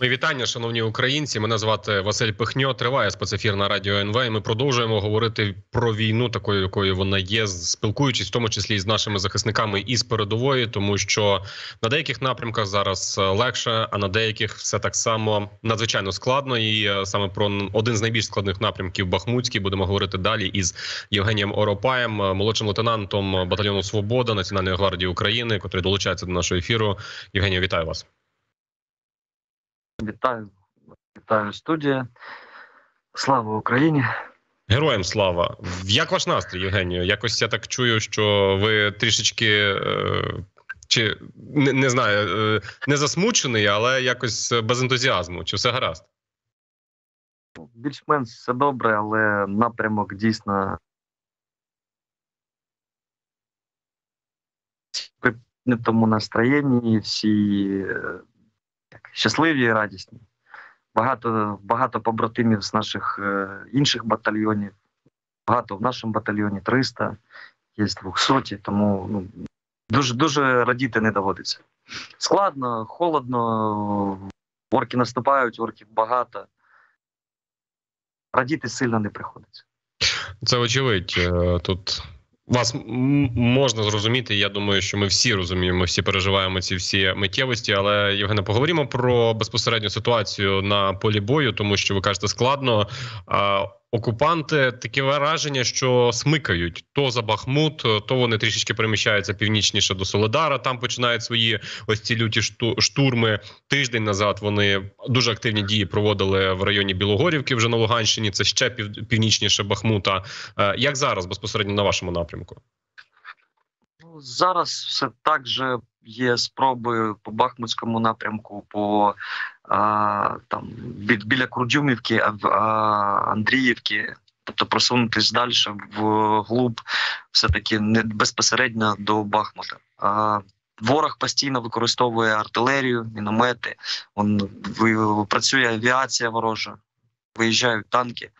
Мої вітання, шановні українці. Мене звати Василь Пихньо. Триває спецефір на радіо НВ. і Ми продовжуємо говорити про війну, такою якою вона є, спілкуючись в тому числі з нашими захисниками із передової, тому що на деяких напрямках зараз легше, а на деяких все так само надзвичайно складно. І е, саме про один з найбільш складних напрямків Бахмутський будемо говорити далі із Євгенієм Оропаєм, молодшим лейтенантом батальйону Свобода Національної гвардії України, який долучається до нашого ефіру. Євгенію, вітаю вас. Вітаю, вітаю студія. Слава Україні! Героям слава! Як ваш настрій, Євгенію? Якось я так чую, що ви трішечки е, чи не, не знаю, е, не засмучений, але якось без ентузіазму. Чи все гаразд? Більш-менш все добре, але напрямок дійсно не тому настроєнні, всі е, щасливі і радісні. Багато багато побратимів з наших е, інших батальйонів, багато в нашому батальйоні 300, є 200, тому ну, дуже дуже радіти не доводиться. Складно, холодно, орки наступають, орків багато. Радіти сильно не приходиться. Це очевидь. Е, тут вас можна зрозуміти. Я думаю, що ми всі розуміємо, всі переживаємо ці всі миттєвості. Але Євгене, поговоримо про безпосередню ситуацію на полі бою, тому що ви кажете складно. Окупанти таке враження, що смикають то за Бахмут, то вони трішечки переміщаються північніше до Соледара. Там починають свої ось ці люті штурми. Тиждень назад вони дуже активні дії проводили в районі Білогорівки вже на Луганщині. Це ще пів, північніше Бахмута. Е, як зараз безпосередньо на вашому напрямку? Ну, зараз все так же є спроби по Бахмутському напрямку, по а, там біля Курдюмівки, а, Андріївки, тобто просунутись далі в глуб, все таки не безпосередньо до Бахмута. А, Ворог постійно використовує артилерію, міномети. Он працює авіація ворожа виїжджають танки.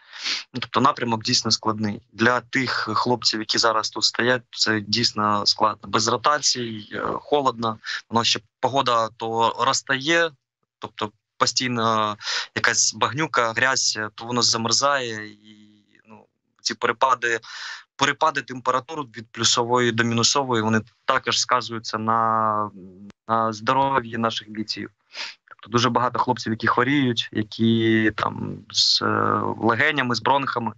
Ну, тобто напрямок дійсно складний. Для тих хлопців, які зараз тут стоять, це дійсно складно. Без ротацій, е, холодно. Воно ще погода то розтає, тобто постійно якась багнюка, грязь, то воно замерзає і ну, ці перепади. Перепади температур від плюсової до мінусової вони також сказуються на на здоров'ї наших бійців. Тобто дуже багато хлопців, які хворіють, які там з е, легенями, з бронхами,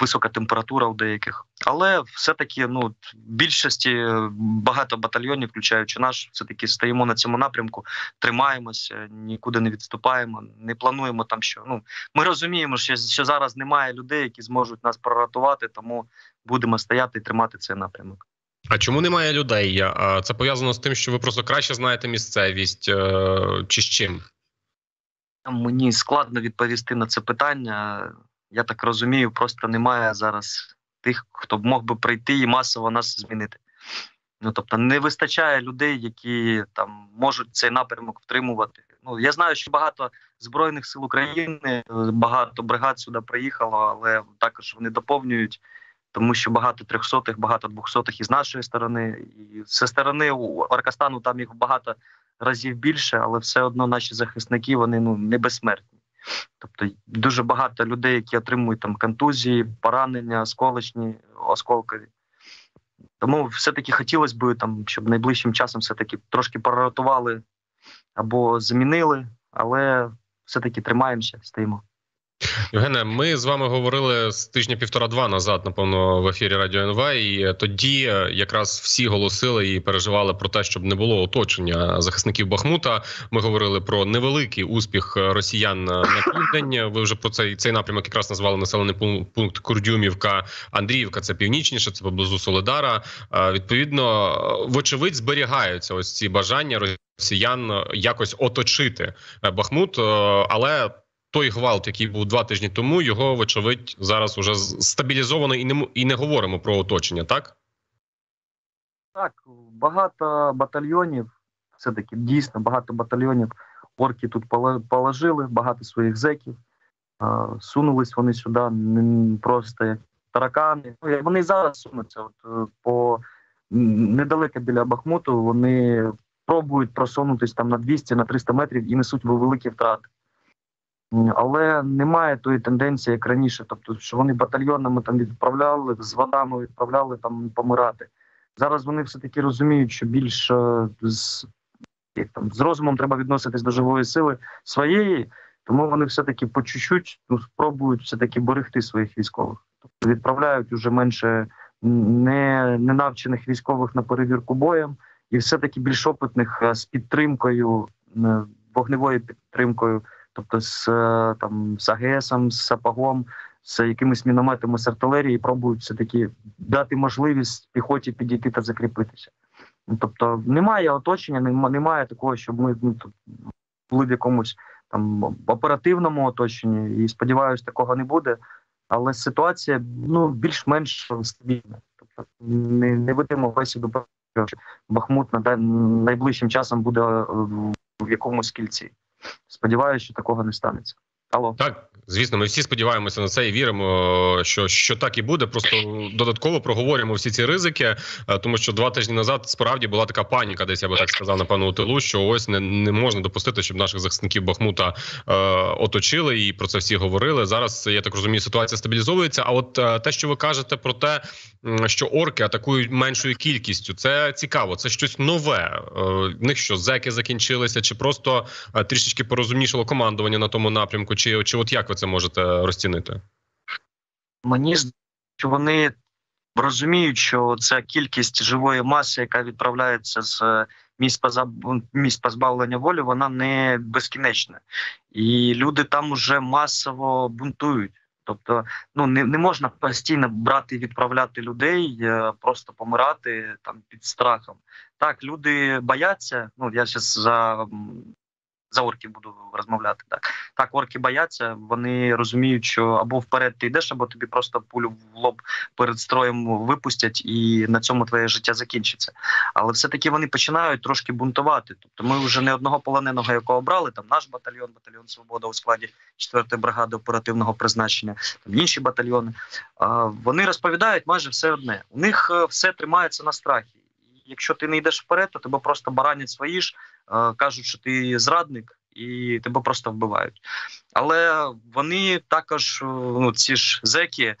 висока температура у деяких. Але все-таки ну, в більшості багато батальйонів, включаючи наш, все-таки стоїмо на цьому напрямку, тримаємося, нікуди не відступаємо, не плануємо там, що ну ми розуміємо, що, що зараз немає людей, які зможуть нас проратувати, тому будемо стояти і тримати цей напрямок. А чому немає людей? Це пов'язано з тим, що ви просто краще знаєте місцевість е, чи з чим? Мені складно відповісти на це питання. Я так розумію, просто немає зараз тих, хто б мог би прийти і масово нас змінити. Ну тобто, не вистачає людей, які там можуть цей напрямок втримувати. Ну я знаю, що багато збройних сил України, багато бригад сюди приїхало, але також вони доповнюють тому що багато трьохсотих, багато двохсотих із нашої сторони, і зі сторони Аркастану там їх багато разів більше, але все одно наші захисники вони ну не безсмертні. Тобто дуже багато людей, які отримують там контузії, поранення, осколочні, осколкові. Тому все-таки хотілося б, там, щоб найближчим часом все-таки трошки прорятували або замінили, але все-таки тримаємося, стоїмо. Євгене, ми з вами говорили з тижня півтора-два назад, напевно, в ефірі Радіо НВ, і тоді якраз всі голосили і переживали про те, щоб не було оточення захисників Бахмута. Ми говорили про невеликий успіх росіян на південь. Ви вже про цей цей напрямок якраз назвали населений пункт Курдюмівка, Андріївка. Це північніше, це поблизу Солидара. Відповідно, вочевидь, зберігаються ось ці бажання росіян якось оточити Бахмут, але той гвалт, який був два тижні тому, його вочевидь зараз уже стабілізовано і не і не говоримо про оточення, так? Так, багато батальйонів, все таки дійсно багато батальйонів. Орки тут положили, багато своїх зеків. Сунулись вони сюди просто як таракани. Ну, вони зараз сунуться. От е, по недалеко біля Бахмуту вони спробують просунутися там на 200 на 300 метрів і несуть великі втрати. Але немає тої тенденції, як раніше, тобто, що вони батальйонами там відправляли, з водами відправляли там помирати. Зараз вони все-таки розуміють, що більш е, з, як там, з розумом треба відноситись до живої сили своєї, тому вони все-таки по чуть-чуть ну, спробують все-таки берегти своїх військових. Тобто відправляють уже менше не, ненавчених військових на перевірку боєм, і все-таки більш опитних е, з підтримкою, вогневою підтримкою, тобто з е, там з АГСом, з сапогом, з якимись мінометами з артилерії, пробують все таки дати можливість піхоті підійти та закріпитися. Ну, Тобто немає оточення, немає такого, щоб ми ну, були в якомусь там оперативному оточенні, і сподіваюся, такого не буде. Але ситуація ну більш-менш стабільна. Тобто не, не ведемо бесіду про що Бахмут на найближчим часом буде е, в якомусь кільці. Сподіваюся, що такого не станеться. Алло. Так, звісно, ми всі сподіваємося на це і віримо, що, що так і буде. Просто додатково проговорюємо всі ці ризики, е, тому що два тижні назад справді була така паніка, десь я би так сказав, напевно, у тилу, що ось не, не можна допустити, щоб наших захисників Бахмута е, оточили, і про це всі говорили. Зараз я так розумію, ситуація стабілізовується. А от е, те, що ви кажете про те, що орки атакують меншою кількістю, це цікаво. Це щось нове. Е, в них що зеки закінчилися, чи просто е, трішечки порозумнішало командування на тому напрямку, чи, чи от як ви це можете розцінити? Мені здається, що вони розуміють, що ця кількість живої маси, яка відправляється з е, місць позаб- місць позбавлення волі, вона не безкінечна, і люди там уже масово бунтують. Тобто, ну не, не можна постійно брати і відправляти людей, е, просто помирати там під страхом. Так, люди бояться. Ну я зараз за, за орків буду розмовляти. Так, так, орки бояться. Вони розуміють, що або вперед ти йдеш, або тобі просто пулю в лоб перед строєм випустять, і на цьому твоє життя закінчиться. Але все-таки вони починають трошки бунтувати. Тобто, ми вже не одного полоненого, якого брали, там наш батальйон, батальйон Свобода у складі 4-ї бригади оперативного призначення, там інші батальйони. Вони розповідають майже все одне. У них е, все тримається на страхі. Якщо ти не йдеш вперед, то тебе просто баранять свої ж, кажуть, що ти зрадник, і тебе просто вбивають. Але вони також, е, ну ці ж зеки,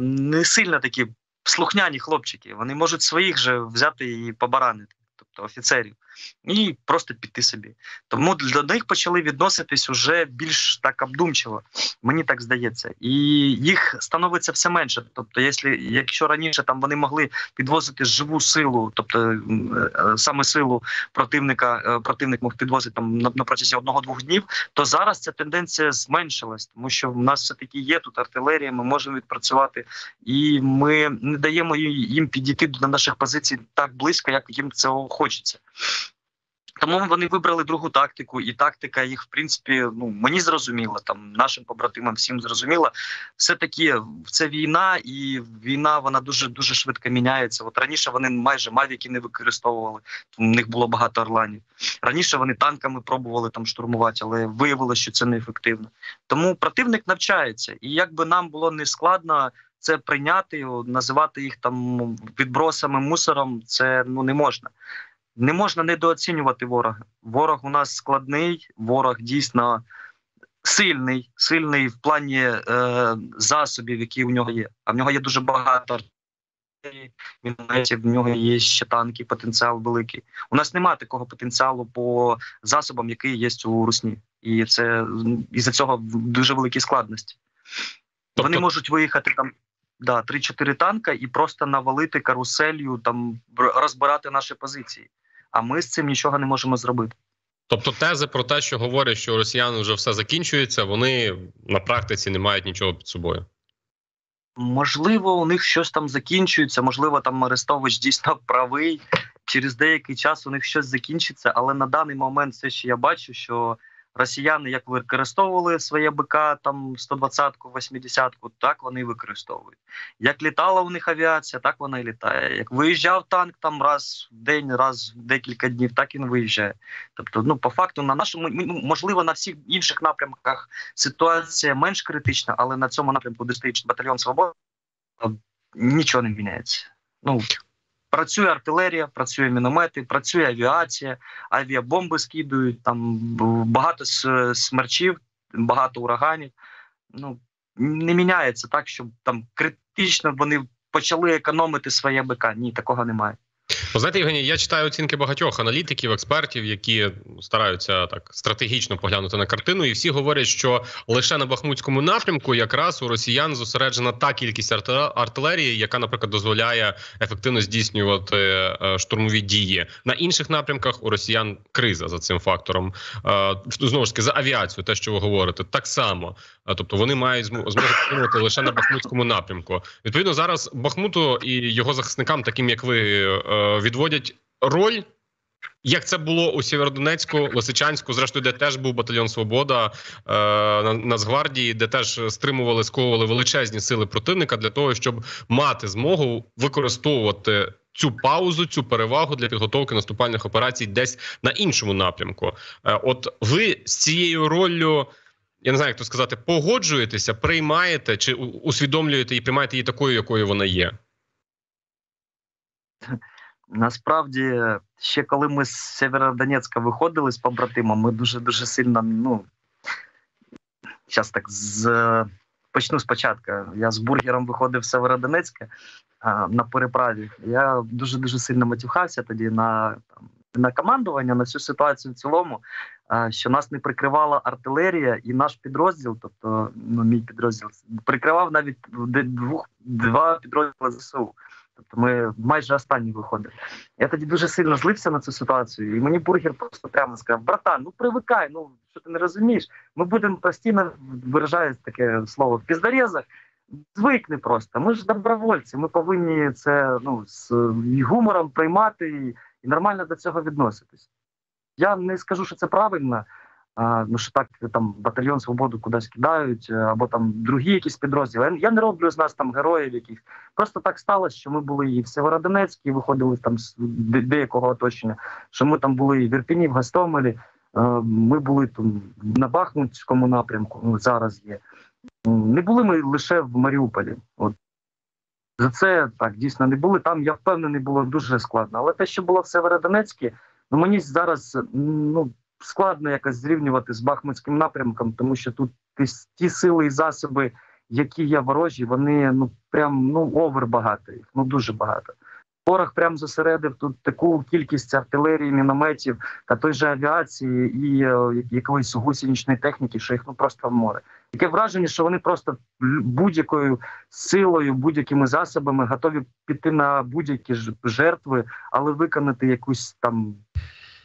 не сильно такі слухняні хлопчики. Вони можуть своїх же взяти і побаранити, тобто офіцерів, і просто піти собі. Тому до них почали відноситись уже більш так обдумчиво, мені так здається. І їх становиться все менше. Тобто, якщо, якщо раніше там вони могли підвозити живу силу, тобто е, саме силу противника, е, противник мог підвозити там на, протязі одного-двох днів, то зараз ця тенденція зменшилась, тому що в нас все таки є тут артилерія, ми можемо відпрацювати, і ми не даємо їм підійти до наших позицій так близько, як їм цього хочеться. Тому вони вибрали другу тактику, і тактика їх, в принципі, ну мені зрозуміла, там нашим побратимам всім зрозуміла. Все таки це війна, і війна вона дуже дуже швидко міняється. От раніше вони майже мавіки не використовували, в них було багато орланів. Раніше вони танками пробували там штурмувати, але виявилося, що це неефективно. Тому противник навчається, і якби нам було не складно це прийняти, називати їх там відбросами, мусором, це ну не можна. Не можна недооцінювати ворога. Ворог у нас складний, ворог дійсно сильний, сильний в плані е, засобів, які у нього є. А в нього є дуже багато мінометів, в нього є ще танки, потенціал великий. У нас немає такого потенціалу по засобам, який є у Русні. І це із-за цього дуже великі складності. Тобто- Вони можуть виїхати там да, 3-4 танка і просто навалити каруселью, там розбирати наші позиції. А ми з цим нічого не можемо зробити. Тобто тези про те, що говорять, що у росіян вже все закінчується, вони на практиці не мають нічого під собою. Можливо, у них щось там закінчується, можливо, там Арестович дійсно правий. Через деякий час у них щось закінчиться, але на даний момент все що я бачу, що росіяни як використовували своє БК там 120-ку, 80-ку, так вони використовують. Як літала у них авіація, так вона і літає. Як виїжджав танк там раз в день, раз в декілька днів, так він виїжджає. Тобто, ну по факту, на нашому ну, можливо, на всіх інших напрямках ситуація менш критична, але на цьому напрямку, де стоїть батальйон свободи, нічого не міняється. Ну Працює артилерія, працює міномети, працює авіація, авіабомби скидують, там багато смерчів, багато ураганів. Ну не міняється так, щоб там критично вони почали економити своє БК. Ні, такого немає. Ви знаєте, Євгеній, я читаю оцінки багатьох аналітиків, експертів, які стараються так стратегічно поглянути на картину, і всі говорять, що лише на Бахмутському напрямку якраз у росіян зосереджена та кількість артилерії, яка, наприклад, дозволяє ефективно здійснювати е, штурмові дії. На інших напрямках у росіян криза за цим фактором. Е, знову ж таки за авіацію, те, що ви говорите, так само. Е, тобто вони мають зможуть отримувати лише на Бахмутському напрямку. Відповідно, зараз Бахмуту і його захисникам, таким як ви відводять роль. Як це було у Сєвєродонецьку, Лисичанську, зрештою, де теж був батальйон Свобода е, Нацгвардії, де теж стримували, сковували величезні сили противника для того, щоб мати змогу використовувати цю паузу, цю перевагу для підготовки наступальних операцій десь на іншому напрямку. Е, от ви з цією роллю, я не знаю, як то сказати, погоджуєтеся, приймаєте чи усвідомлюєте і приймаєте її такою, якою вона є. Насправді, ще коли ми з Северодонецька виходили з побратимом, ми дуже дуже сильно. Ну зараз так з почну спочатку. Я з бургером виходив з Северодонецька а, на переправі. Я дуже дуже сильно матюхався тоді на там, на командування на цю ситуацію в цілому, що нас не прикривала артилерія, і наш підрозділ, тобто ну мій підрозділ, прикривав навіть двох два підрозділи ЗСУ. Тобто ми майже останні виходили. Я тоді дуже сильно злився на цю ситуацію, і мені бургер просто прямо сказав: братан, ну привикай, ну що ти не розумієш, ми будемо постійно виражаю таке слово в піздарезах. Звикни просто. Ми ж добровольці. Ми повинні це ну з гумором приймати і, і нормально до цього відноситись. Я не скажу, що це правильно ну що так там батальйон свободу кудись кидають, е, або там другі якісь підрозділи. Я не роблю з нас там героїв, яких просто так сталося, що ми були і в Северодонецькій, виходили там з деякого оточення. Що ми там були і в Ірпіні, в Гастомелі. Е, ми були там на Бахмутському напрямку. Ну зараз є. Не були ми лише в Маріуполі. От за це так дійсно не були. Там я впевнений, було дуже складно. Але те, що було в Северодонецькі, ну мені зараз ну складно якось зрівнювати з Бахмутським напрямком, тому що тут ті сили і засоби, які є ворожі, вони ну прям ну овер багато їх, ну дуже багато. Ворог прям зосередив тут таку кількість артилерії, мінометів та той же авіації і е, якоїсь гусеничної техніки, що їх ну просто в море. Таке враження, що вони просто будь-якою силою, будь-якими засобами готові піти на будь-які жертви, але виконати якусь там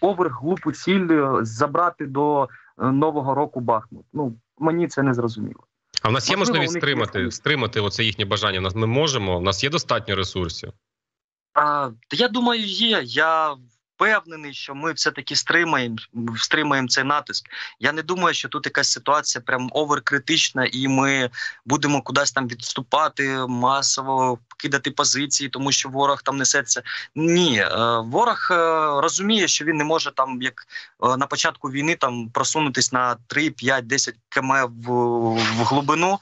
поверх глупу ціль забрати до е, нового року Бахмут. Ну мені це не зрозуміло. А в нас є можливість стримати є... стримати оце їхнє бажання. Нас ми можемо. У нас є достатньо ресурсів. А, Я думаю, є. Я впевнений, що ми все таки стримаємо стримаємо цей натиск. Я не думаю, що тут якась ситуація прям оверкритична, і ми будемо кудись там відступати масово кидати позиції, тому що ворог там несеться. Ні, е, ворог е, розуміє, що він не може там, як е, на початку війни, там просунутись на 3, 5, 10 км в, в глибину,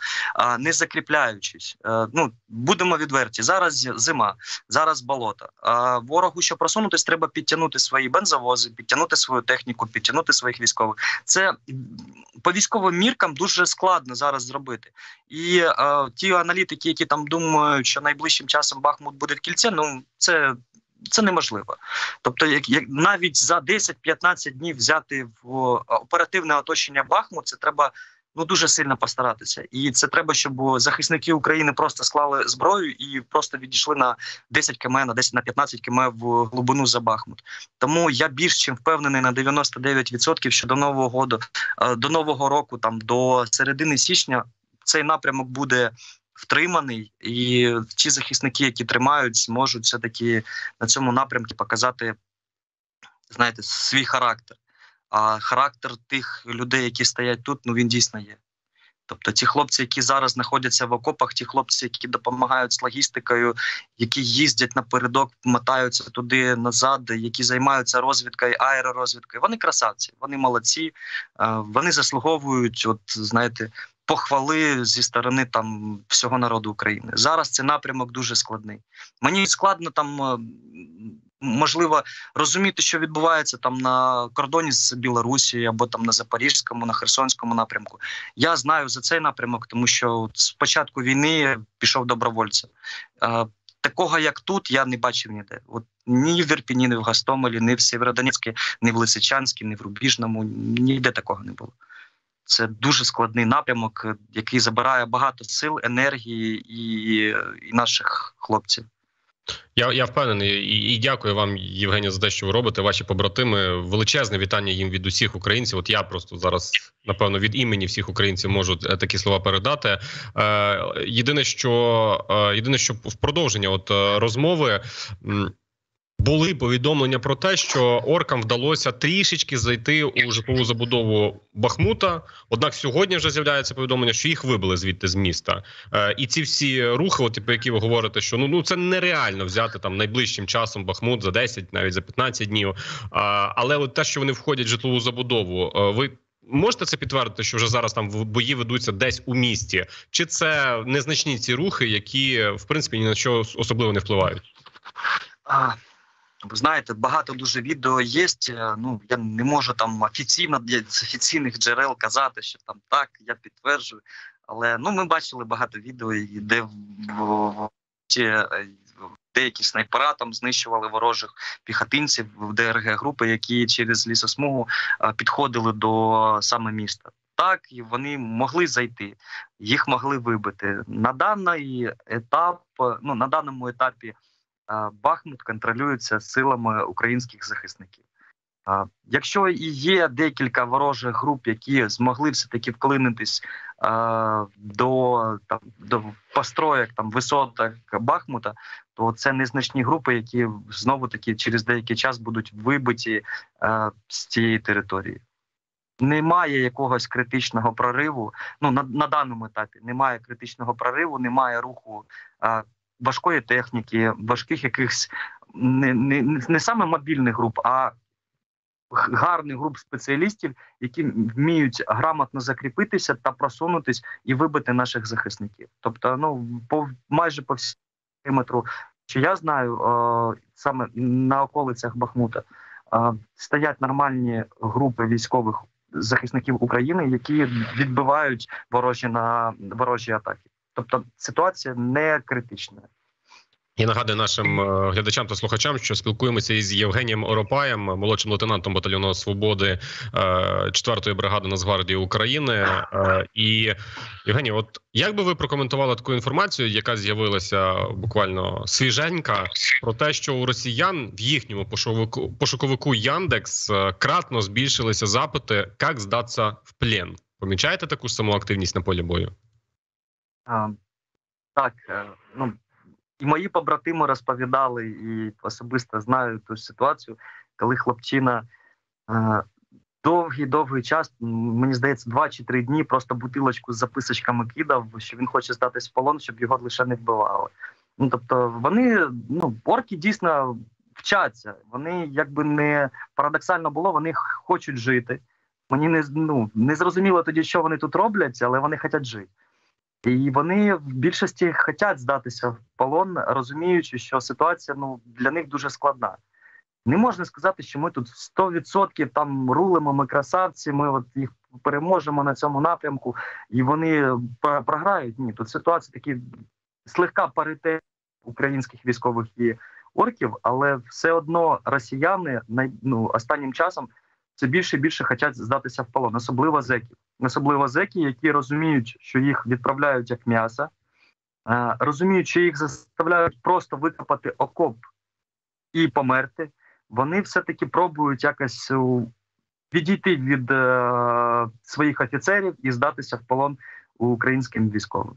не закріпляючись. Ну будемо відверті. Зараз зима, зараз болото. Ворогу, щоб просунутись, треба підтягнути свої бензовози, підтягнути свою техніку, підтягнути своїх військових. Це по військовим міркам дуже складно зараз зробити. І е, ті аналітики, які там думають, що найближчим часом Бахмут буде в кільце, ну це. Це неможливо, тобто, як як навіть за 10-15 днів взяти в оперативне оточення Бахмут, це треба ну дуже сильно постаратися, і це треба, щоб захисники України просто склали зброю і просто відійшли на 10 км, на 10 на 15 км в глибину за Бахмут. Тому я більш чим впевнений на 99%, що до нового году, е, до нового року, там до середини січня, цей напрямок буде. Втриманий, і ті захисники, які тримають, зможуть все таки на цьому напрямку показати, знаєте, свій характер. А характер тих людей, які стоять тут, ну він дійсно є. Тобто ті хлопці, які зараз знаходяться в окопах, ті хлопці, які допомагають з логістикою, які їздять напередок, мотаються туди назад, які займаються розвідкою, аеророзвідкою, вони красавці, вони молодці, вони заслуговують, от знаєте, похвали зі сторони там всього народу України. Зараз цей напрямок дуже складний. Мені складно там. Можливо, розуміти, що відбувається там на кордоні з Білорусією або там на Запорізькому, на Херсонському напрямку. Я знаю за цей напрямок, тому що з початку війни пішов добровольцем. Е, Такого як тут я не бачив ніде. От ні в Ірпіні, ні в Гастомелі, ні в Сєвєродонецьку, ні в Лисичанську, ні в Рубіжному. Ніде такого не було. Це дуже складний напрямок, який забирає багато сил, енергії і, і наших хлопців. Я, я впевнений і, і дякую вам, Євгенія, за те, що ви робите. Ваші побратими. Величезне вітання їм від усіх українців. От я просто зараз, напевно, від імені всіх українців можу е, такі слова передати. Е, єдине, що е, єдине, що в продовження от е, розмови. Були повідомлення про те, що оркам вдалося трішечки зайти у житлову забудову Бахмута. Однак сьогодні вже з'являється повідомлення, що їх вибили звідти з міста. Е, і ці всі рухи, от, які ви говорите, що ну ну це нереально взяти там найближчим часом Бахмут за 10, навіть за 15 днів. А, але от те, що вони входять в житлову забудову, е, ви. Можете це підтвердити, що вже зараз там бої ведуться десь у місті, чи це незначні ці рухи, які в принципі ні на що особливо не впливають? Ви знаєте, багато дуже відео є. е, Ну я не можу там офіційно з офіційних джерел казати, що там так, я підтверджую. Але ну ми бачили багато відео, де е, деякі снайпера там знищували ворожих піхотинців в ДРГ групи, які через лісосмугу е, підходили до саме міста. Так, і вони могли зайти, їх могли вибити. На даний етап, ну на даному етапі. Бахмут контролюється силами українських захисників. Якщо і є декілька ворожих груп, які змогли все таки вклинитись до там до построєк там висоток Бахмута, то це незначні групи, які знову таки через деякий час будуть вибиті з цієї території. Немає якогось критичного прориву. Ну на, на даному етапі немає критичного прориву, немає руху важкої техніки, важких якихось не, не, не- саме мобільних груп, а гарних груп спеціалістів, які вміють грамотно закріпитися та просунутись і вибити наших захисників. Тобто, ну по майже по всьому периметру, що я знаю, е, саме на околицях Бахмута е, стоять нормальні групи військових захисників України, які відбивають ворожі на ворожі атаки. Тобто ситуація не критична. Я нагадую нашим е, глядачам та слухачам, що спілкуємося із Євгенієм Оропаєм, молодшим лейтенантом батальйону свободи 4-ї бригади Нацгвардії України. Е, І Євгеній, от як би ви прокоментували таку інформацію, яка з'явилася буквально свіженька, про те, що у росіян в їхньому пошуковику, пошуковику Яндекс е, кратно збільшилися запити, як здатися в плен. Помічаєте таку ж саму активність на полі бою? Так, е, ну і мої побратими розповідали, і особисто знаю ту ситуацію, коли хлопчина е, довгий довгий час, мені здається, два чи три дні просто бутилочку з записочками кидав, що він хоче здатись в полон, щоб його лише не вбивали. Ну тобто, вони ну орки дійсно вчаться. Вони якби не парадоксально було, вони хочуть жити. Мені не ну, не зрозуміло тоді, що вони тут роблять, але вони хочуть жити. І вони в більшості хочуть здатися в полон, розуміючи, що ситуація ну для них дуже складна. Не можна сказати, що ми тут 100% там рулимо, ми красавці, ми от їх переможемо на цьому напрямку, і вони про- програють. Ні, тут ситуація такі слегка паритет українських військових і орків, але все одно росіяни ну, останнім часом це більше і більше хочуть здатися в полон, особливо зеків. Особливо зеки, які розуміють, що їх відправляють як м'ясо, е, розуміють, що їх заставляють просто викопати окоп і померти. Вони все-таки пробують якось відійти від е, своїх офіцерів і здатися в полон українським військовим.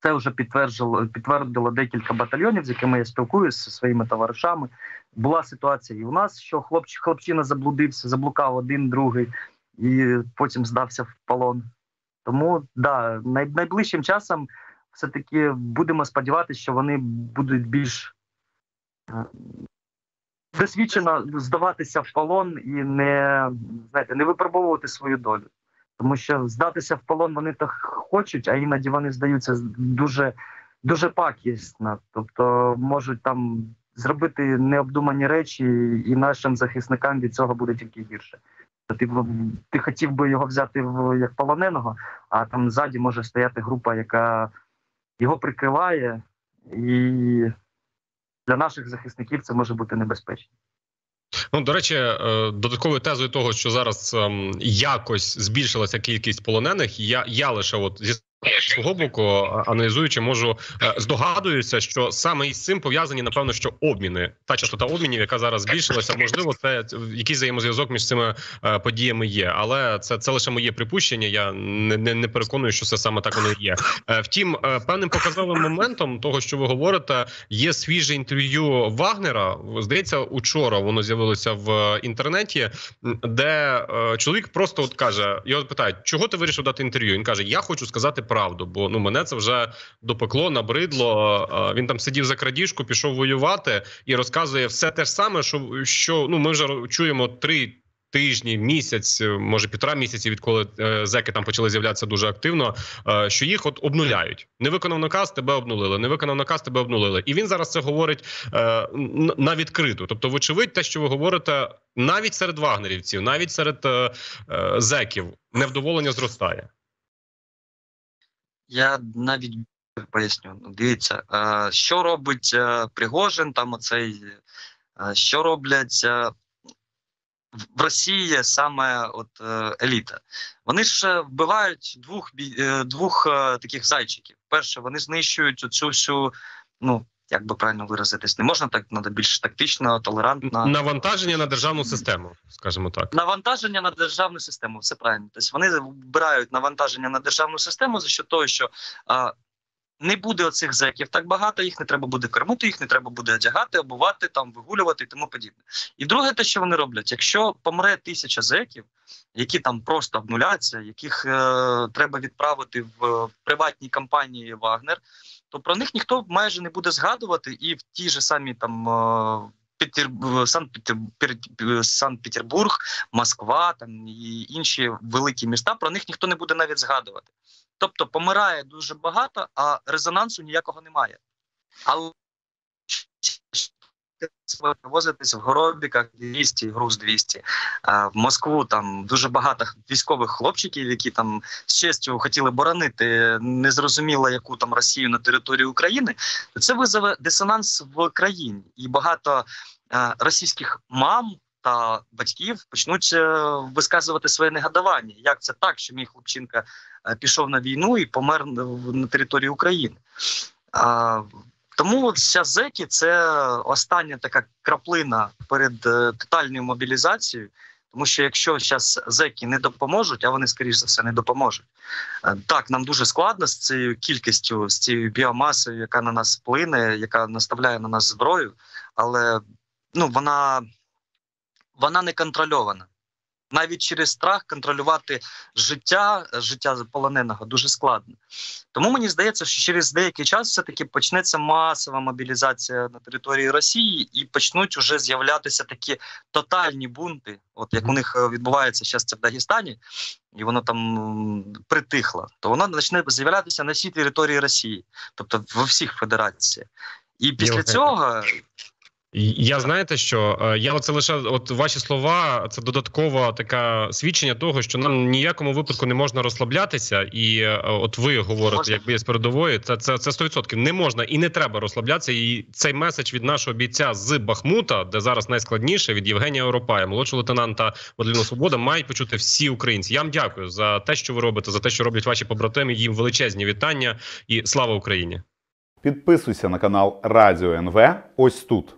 Це вже підтвердило, підтвердило декілька батальйонів, з якими я спілкуюся зі своїми товаришами. Була ситуація і у нас, що хлопч, хлопчина заблудився, заблукав один, другий, і потім здався в полон. Тому да, най, найближчим часом все-таки будемо сподіватися, що вони будуть більш е, досвідчено здаватися в полон і не знаєте, не випробовувати свою долю. Тому що здатися в полон вони так хочуть, а іноді вони здаються дуже, дуже пакісно. Тобто можуть там зробити необдумані речі, і нашим захисникам від цього буде тільки гірше. Ти, ти хотів би його взяти в як полоненого, а там ззаді може стояти група, яка його прикриває, і для наших захисників це може бути небезпечно. Ну до речі, е, додатковою тезою того, що зараз ем, якось збільшилася кількість полонених. Я я лише от зі свого боку, аналізуючи, можу е, здогадуюся, що саме із цим пов'язані, напевно, що обміни. Та частота обмінів, яка зараз збільшилася, можливо, це якийсь взаємозв'язок між цими е, подіями є. Але це це лише моє припущення. Я не, не, не переконую, що це саме так воно є. Е, Втім, певним показовим моментом того, що ви говорите, є свіже інтерв'ю Вагнера. Здається, учора воно з'явилося в інтернеті, де чоловік просто от каже: його питають, чого ти вирішив дати інтерв'ю? Він каже: Я хочу сказати правду, бо ну мене це вже допекло, набридло. Він там сидів за крадіжку, пішов воювати і розказує все те ж саме, що що ну ми вже чуємо три. Тижні, місяць, може півтора місяці, відколи е, зеки там почали з'являтися дуже активно. Е, що їх от обнуляють. Не виконав наказ, тебе обнулили. Не виконав наказ, тебе обнулили. І він зараз це говорить е, на відкриту. Тобто, вочевидь, те, що ви говорите, навіть серед вагнерівців, навіть серед е, е, зеків, невдоволення зростає. Я навіть поясню. Дивіться, е, що робить е, Пригожин, там оцей, е, що роблять в- Росії саме от еліта. Вони ж вбивають двох двох таких зайчиків. Перше, вони знищують цю всю, ну як би правильно виразитись, не можна так, треба більш тактично, толерантно. Навантаження на державну систему, скажімо так. Навантаження на державну систему, все правильно. Тобто вони вбирають навантаження на державну систему за що того, що а, не буде оцих зеків так багато, їх не треба буде кормити, їх не треба буде одягати, обувати, там вигулювати і тому подібне. І друге, те, що вони роблять, якщо помре тисяча зеків, які там просто обнуляться, яких е, треба відправити в е, приватні компанії Вагнер, то про них ніхто майже не буде згадувати, і в ті ж самі там. Пітер... Санкт-Петер- Санкт-Петербург, Москва там і інші великі міста. Про них ніхто не буде навіть згадувати. Тобто помирає дуже багато, а резонансу ніякого немає. Але возитись в горобіках 200, груз 200. А в Москву там дуже багато військових хлопчиків, які там з честю хотіли боронити незрозуміло яку там Росію на території України. Це визове дисонанс в країні, і багато е, російських мам та батьків почнуть е, висказувати своє негодування. Як це так, що мій хлопчинка е, пішов на війну і помер на території України? А, тому ця зеки це остання така краплина перед е, тотальною мобілізацією. Тому що якщо зараз зеки не допоможуть, а вони скоріш за все не допоможуть. е, Так, нам дуже складно з цією кількістю, з цією біомасою, яка на нас плине, яка наставляє на нас зброю, але ну вона, вона не контрольована. Навіть через страх контролювати життя, життя полоненого дуже складно. Тому мені здається, що через деякий час все-таки почнеться масова мобілізація на території Росії і почнуть уже з'являтися такі тотальні бунти, от як у них е, відбувається зараз це в Дагестані, і воно там притихло, то воно почне з'являтися на всій території Росії, тобто в всіх федераціях. І після цього Я знаєте, що е, я оце лише от ваші слова, це додаткове таке свідчення того, що нам ніякому випадку не можна розслаблятися. І е, от ви говорите, Можна. якби з передової, це це це 100%. Не можна і не треба розслаблятися. І цей меседж від нашого бійця з Бахмута, де зараз найскладніше, від Євгенія Оропая, молодшого лейтенанта Мадліну Свобода, мають почути всі українці. Я вам дякую за те, що ви робите, за те, що роблять ваші побратими. Їм величезні вітання і слава Україні. Підписуйся на канал Радіо НВ ось тут.